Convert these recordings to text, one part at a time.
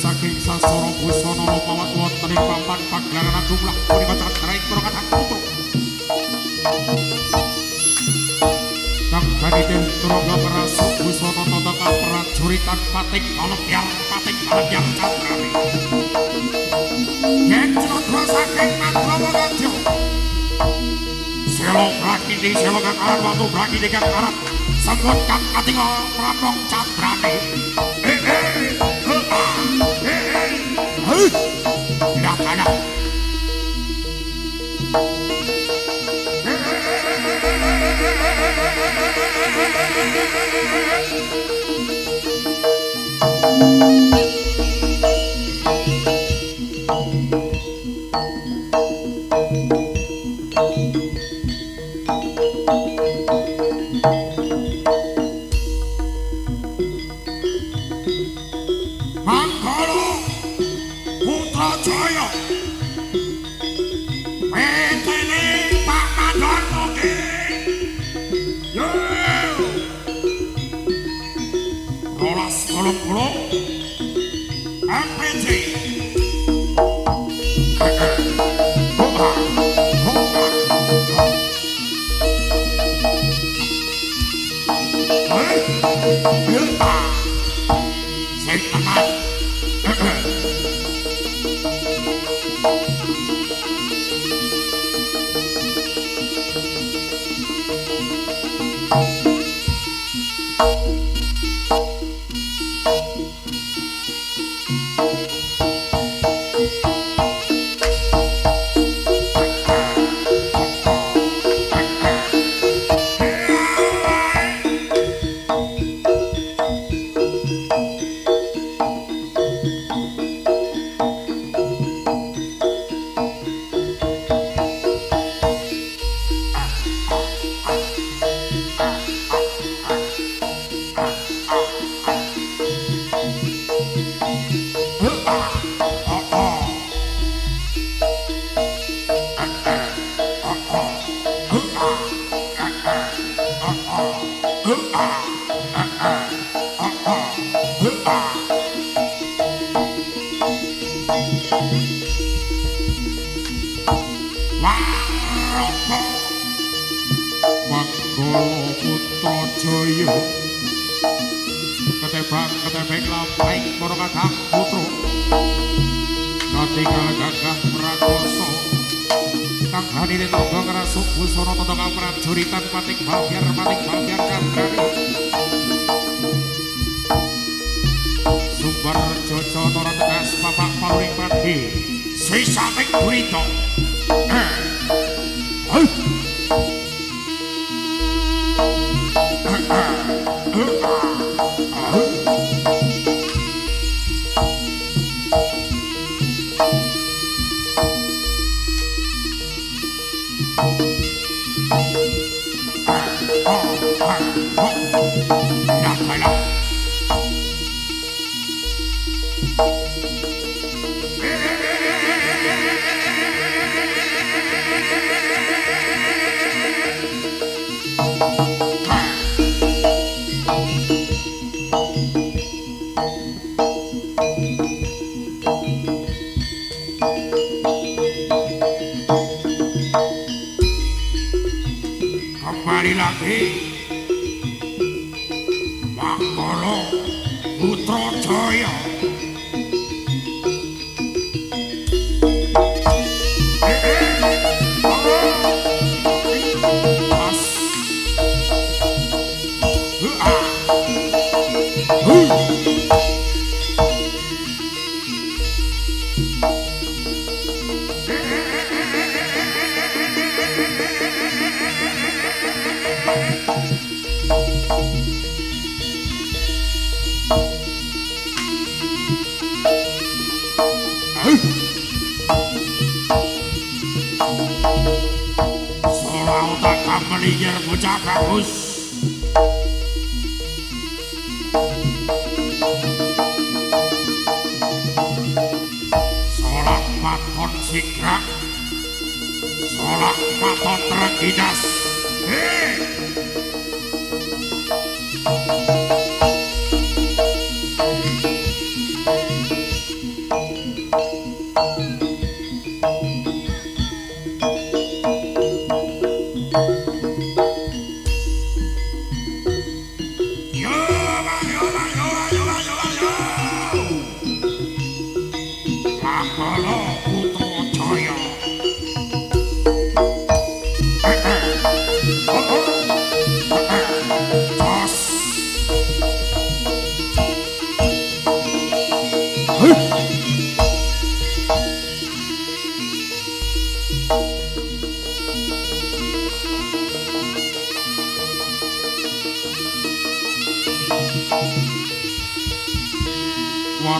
Sakit sasoro kusono lupa wat wat tadi papat pak lara nak jumlah kau dibaca terakhir kau kata kutu. Raden Troga Prasu Wisata Tata Prajurit Kang Patik Ana Tiar Patik Kalajeng Katrami Yen Cendro saking Madrama Raja Selo Raki di Selo Kakar Watu Raki di Kakar Sangkut Kang Katingo Prapong Catrani Hei hei Hei hei Hei. Hei. Hei Música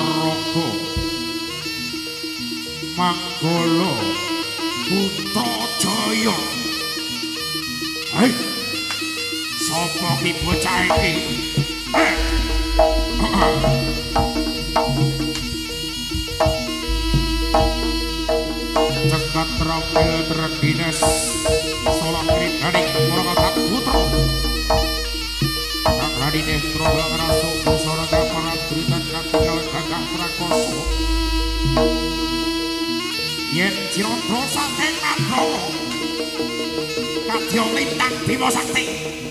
Maroko. Manggolo Buto Joyo Hei eh, Sopo ki bocah iki? Eh, Cekat rokil terkines Cekat viven así.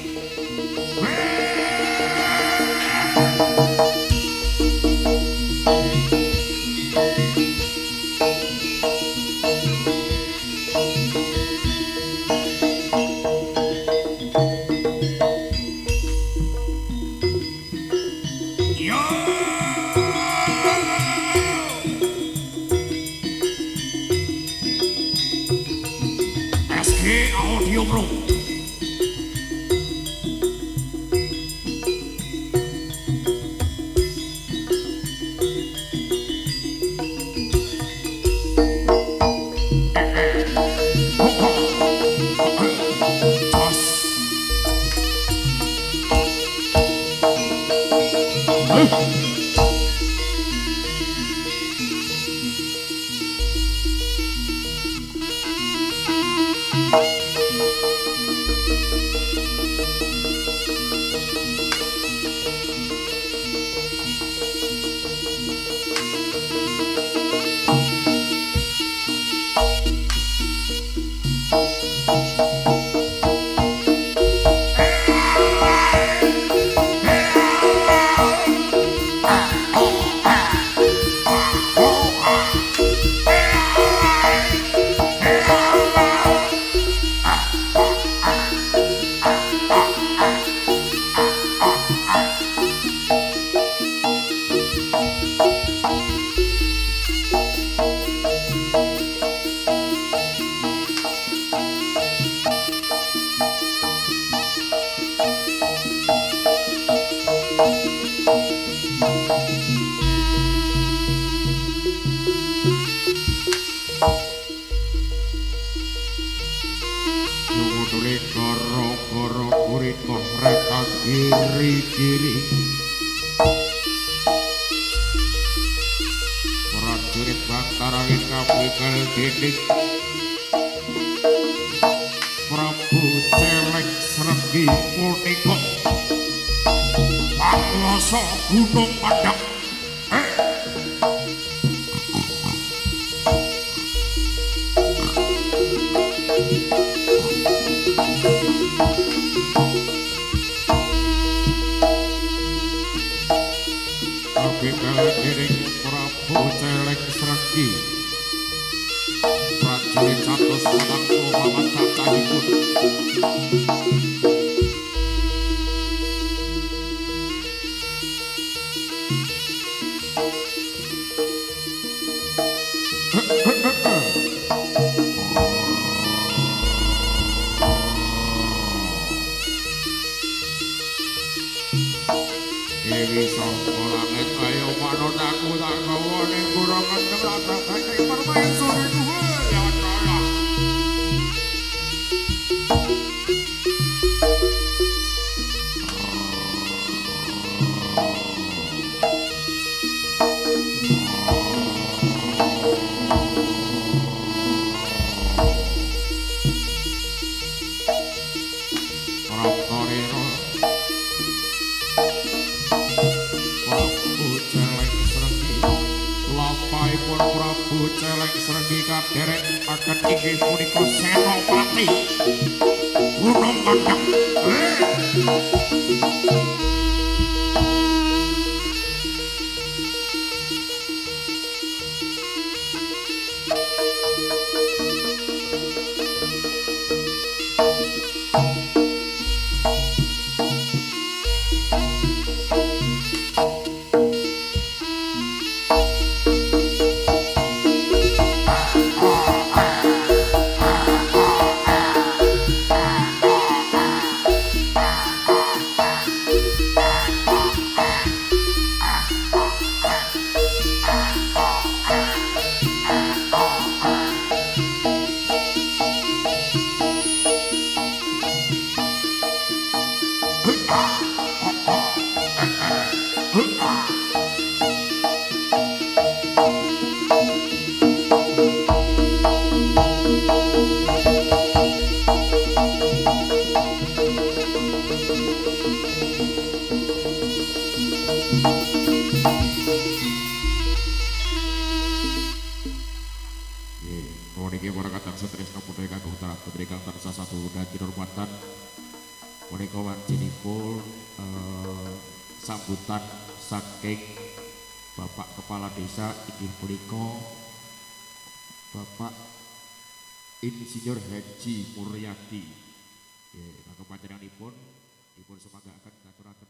पूरा मंगला था Bapak Kepala Desa Idih Puliko Bapak Insinyur Haji Muryadi. Ya, yeah, kepacaraanipun dipun semanggaken ngaturaken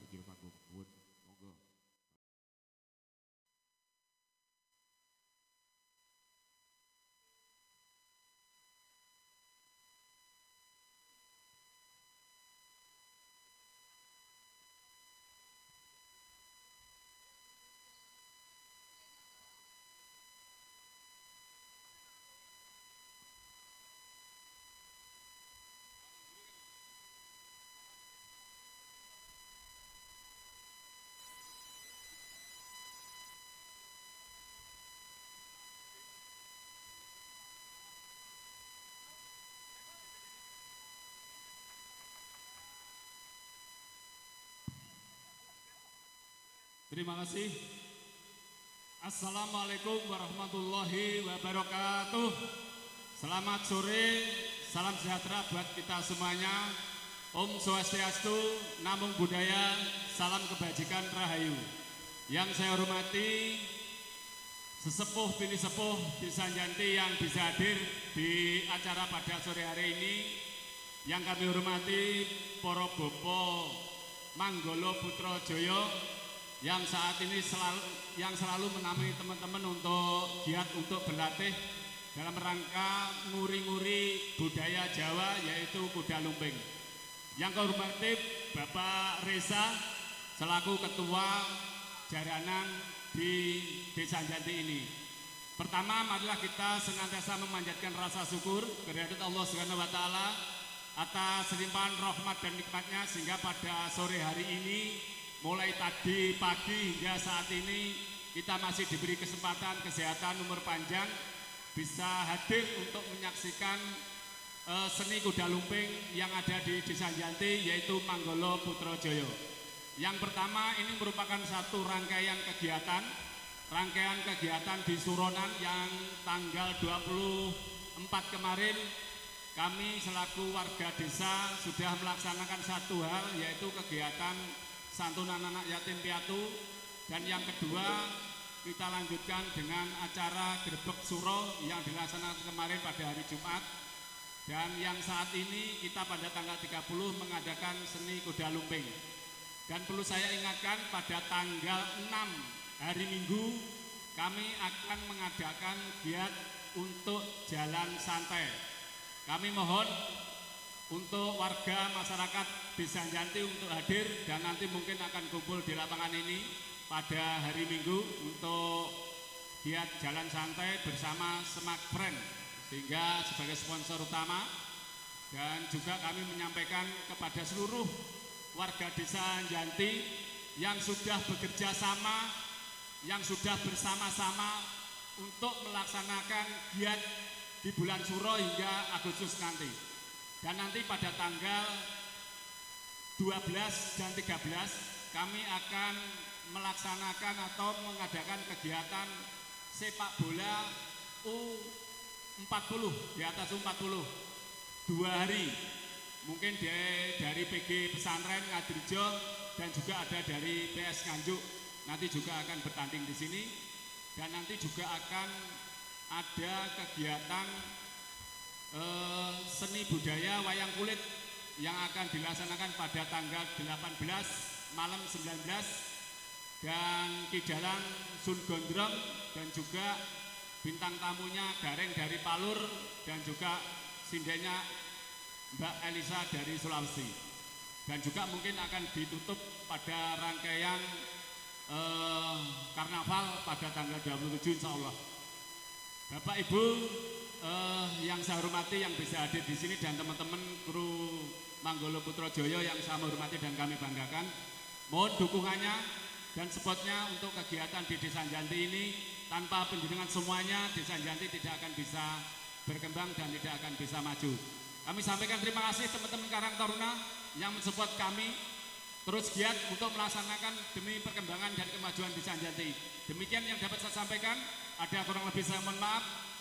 Terima kasih. Assalamualaikum warahmatullahi wabarakatuh. Selamat sore, salam sejahtera buat kita semuanya. Om Swastiastu, Namung Budaya, salam kebajikan Rahayu. Yang saya hormati, sesepuh bini sepuh di Sanjanti yang bisa hadir di acara pada sore hari ini. Yang kami hormati, Poro Bopo Manggolo Putro Joyo, yang saat ini selalu yang selalu menamai teman-teman untuk giat untuk berlatih dalam rangka nguri-nguri budaya Jawa yaitu kuda lumping. Yang kehormati Bapak Reza selaku ketua jaranan di Desa Janti ini. Pertama, marilah kita senantiasa memanjatkan rasa syukur kehadirat Allah Subhanahu wa taala atas limpahan rahmat dan nikmatnya sehingga pada sore hari ini mulai tadi pagi hingga saat ini kita masih diberi kesempatan kesehatan umur panjang bisa hadir untuk menyaksikan uh, seni kuda lumping yang ada di Desa Janti yaitu Manggolo Putrojoyo. Yang pertama ini merupakan satu rangkaian kegiatan rangkaian kegiatan di Suronan yang tanggal 24 kemarin kami selaku warga desa sudah melaksanakan satu hal yaitu kegiatan santunan anak yatim piatu. Dan yang kedua kita lanjutkan dengan acara gerbek suro yang dilaksanakan kemarin pada hari Jumat. Dan yang saat ini kita pada tanggal 30 mengadakan seni kuda lumping. Dan perlu saya ingatkan pada tanggal 6 hari Minggu kami akan mengadakan giat untuk jalan santai. Kami mohon untuk warga masyarakat Desa Janti untuk hadir dan nanti mungkin akan kumpul di lapangan ini pada hari Minggu untuk giat jalan santai bersama Semak Friend sehingga sebagai sponsor utama dan juga kami menyampaikan kepada seluruh warga Desa Janti yang sudah bekerja sama yang sudah bersama-sama untuk melaksanakan giat di bulan Suro hingga Agustus nanti. Dan nanti pada tanggal 12 dan 13 kami akan melaksanakan atau mengadakan kegiatan sepak bola U 40 di atas 40 dua hari. Mungkin dari, dari PG Pesantren Ngadirjo dan juga ada dari PS Nganjuk. Nanti juga akan bertanding di sini. Dan nanti juga akan ada kegiatan eh, seni budaya wayang kulit yang akan dilaksanakan pada tanggal 18 malam 19 dan Kidalang Sun Gondrong dan juga bintang tamunya Gareng dari Palur dan juga sindenya Mbak Elisa dari Sulawesi. Dan juga mungkin akan ditutup pada rangkaian eh, karnaval pada tanggal 27 insya Allah. Bapak Ibu eh, yang saya hormati yang bisa hadir di sini dan teman-teman kru Manggolo Putro Joyo yang saya hormati dan kami banggakan mohon dukungannya dan spotnya untuk kegiatan di Desa Janti ini tanpa penjenengan semuanya Desa Janti tidak akan bisa berkembang dan tidak akan bisa maju. Kami sampaikan terima kasih teman-teman Karang Taruna yang mensupport kami terus giat untuk melaksanakan demi perkembangan dan kemajuan Desa Janti. Demikian yang dapat saya sampaikan. Ada kurang lebih saya mohon maaf.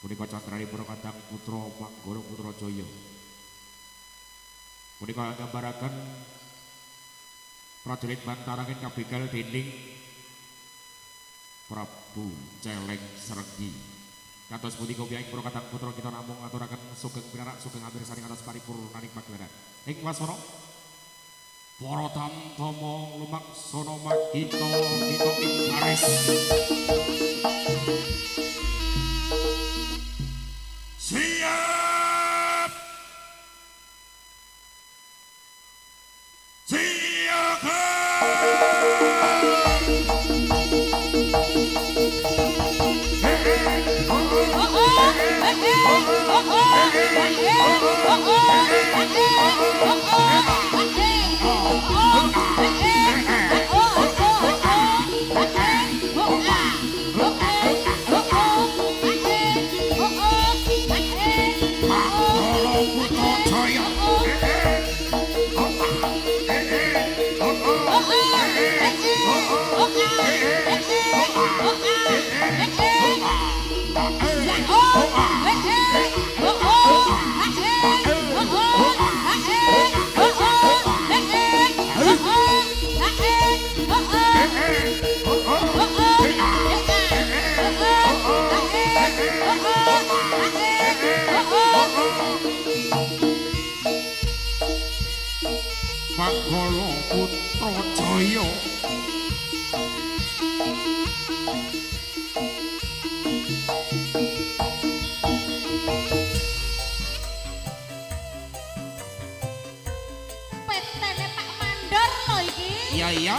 Punika candrani para katang putra Manggoro Putra Jaya. Punika gambaraken prajurit bantarangin kabigal dinding Prabu Celeng Sergi. Kados punika biyaing para katang putra kita namung aturaken sugeng pinarak sugeng hampir saring atas paripurnaning pagelaran. Ing wasana Para tamtama lumaksana makita kita ing See ya! See oh, oh. Manggolo Putra Jaya.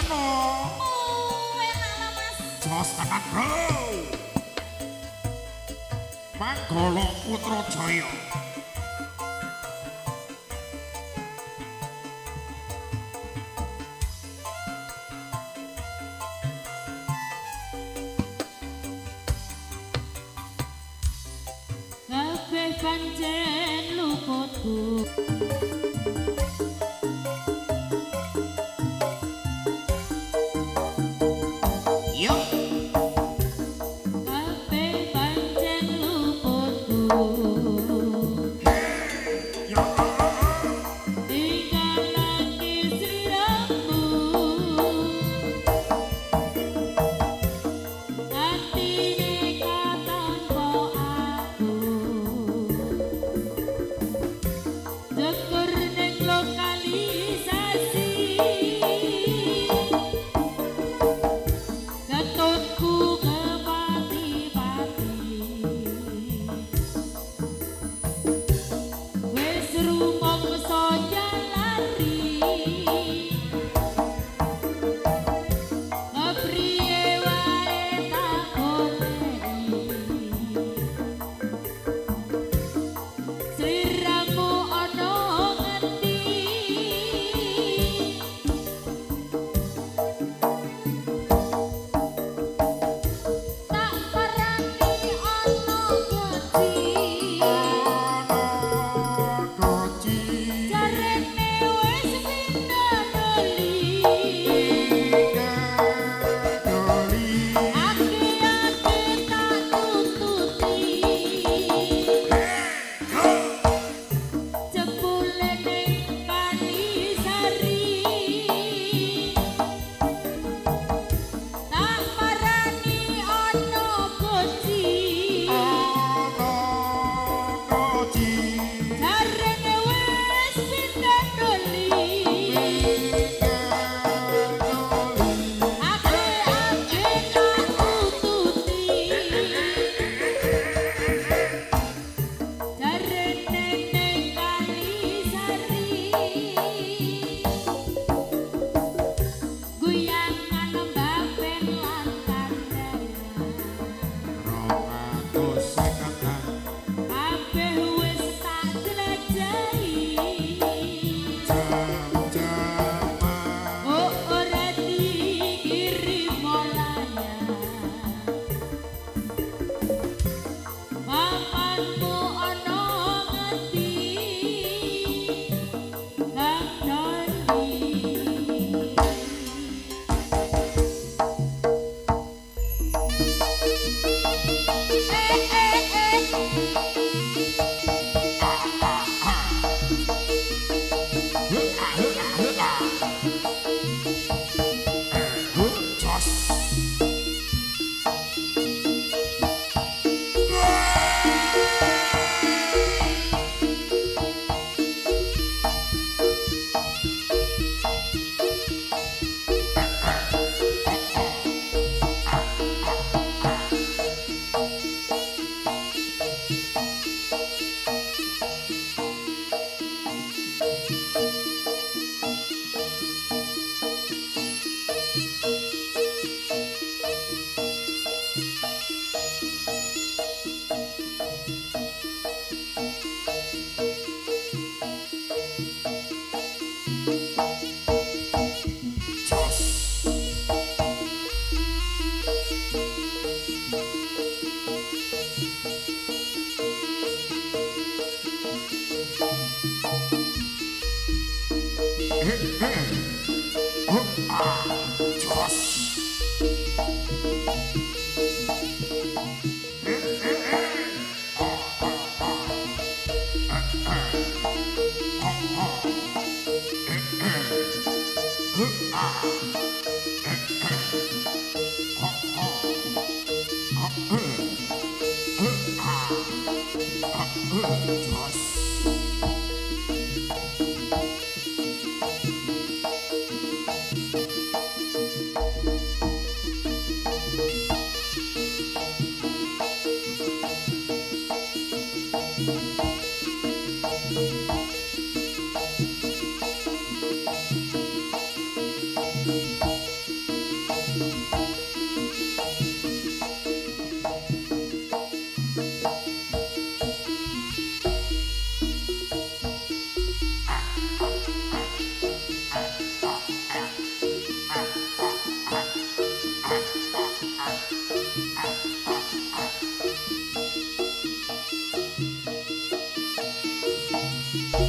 Jono. Oh, enak lah mas. Jos kanan bro. Pak Golok Putra Jaya.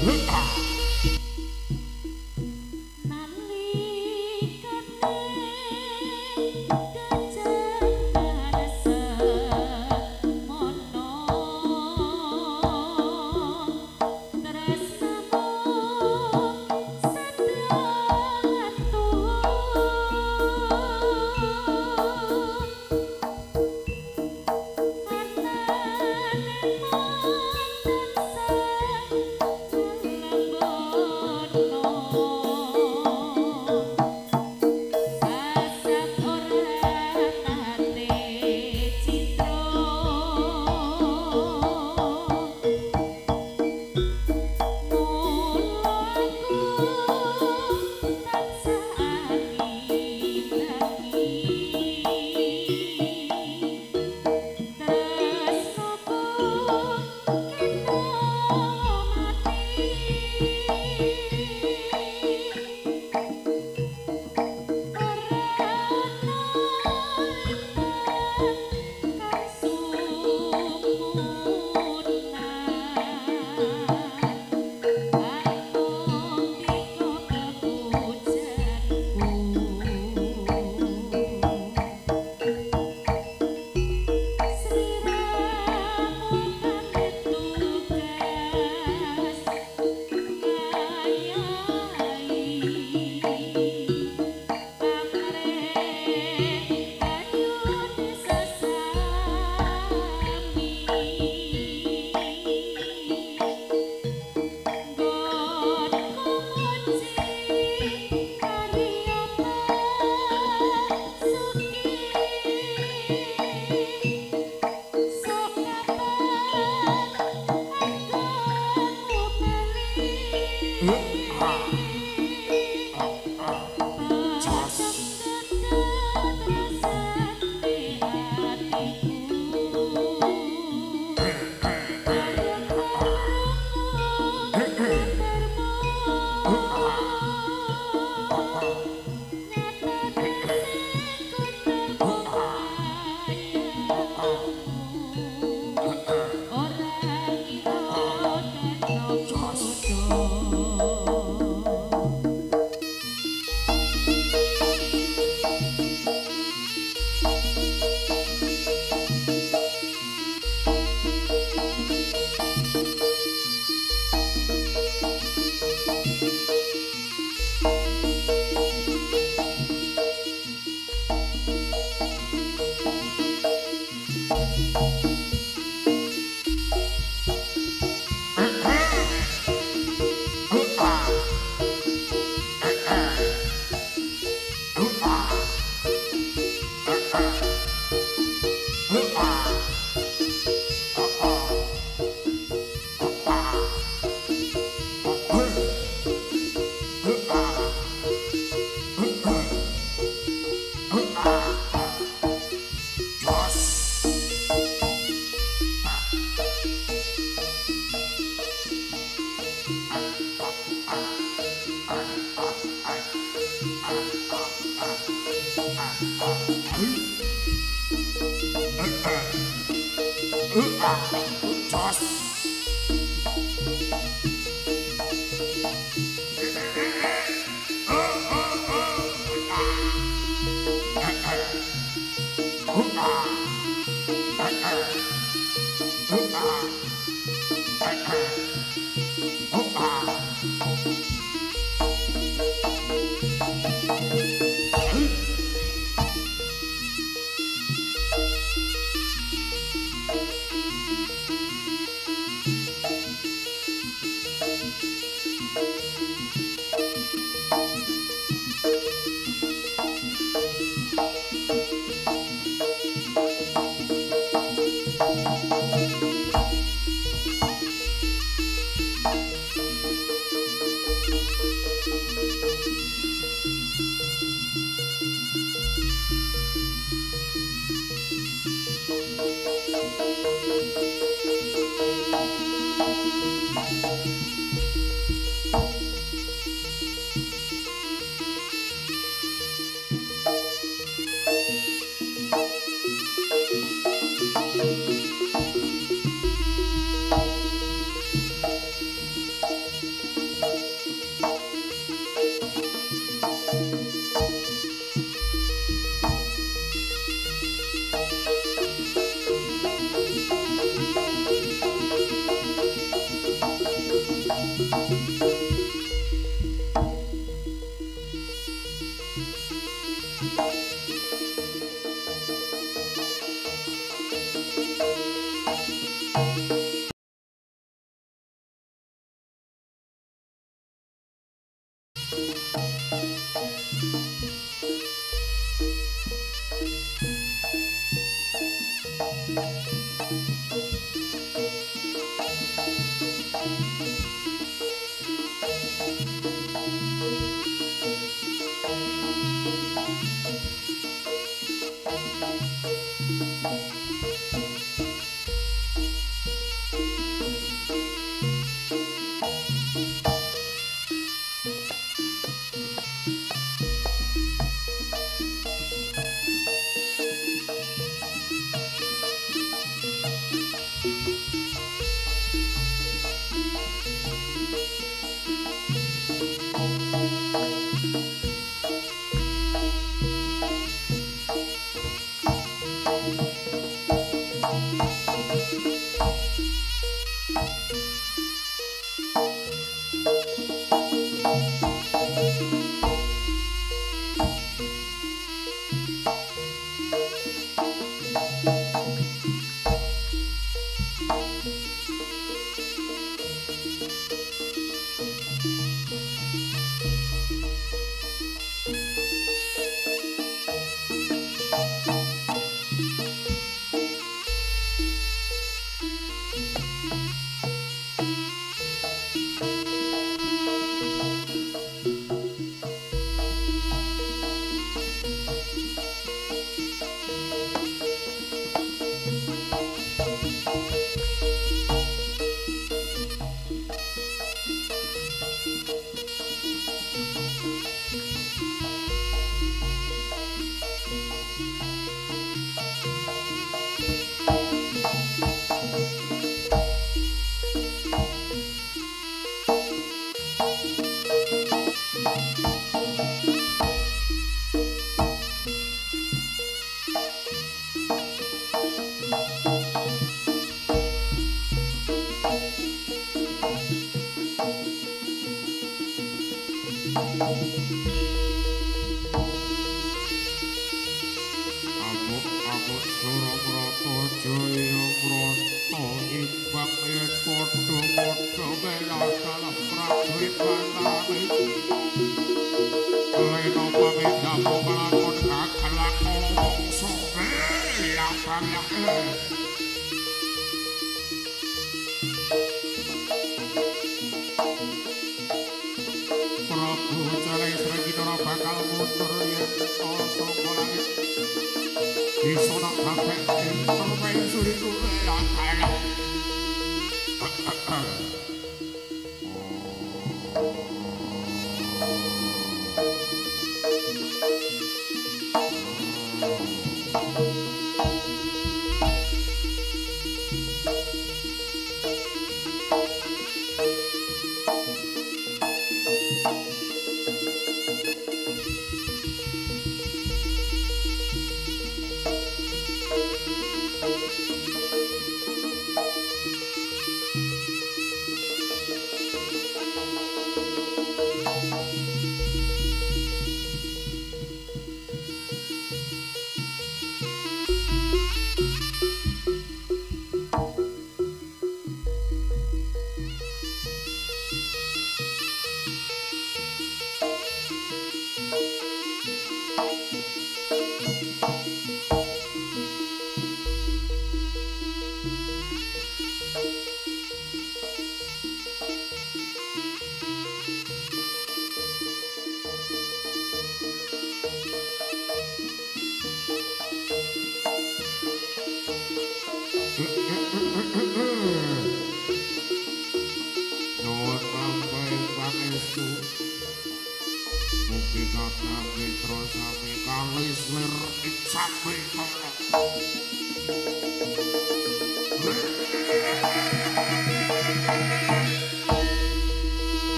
Lupa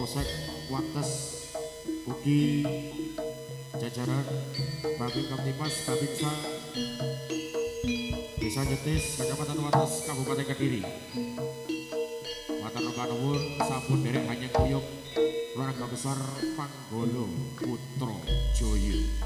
Polsek Wates ugi jajaran Babin Kamtimas Babinsa Desa Jetis Kecamatan Wates Kabupaten Kediri. Matur nuwun sampun derek hanya kuyuk keluarga besar Panggolo Putro Joyo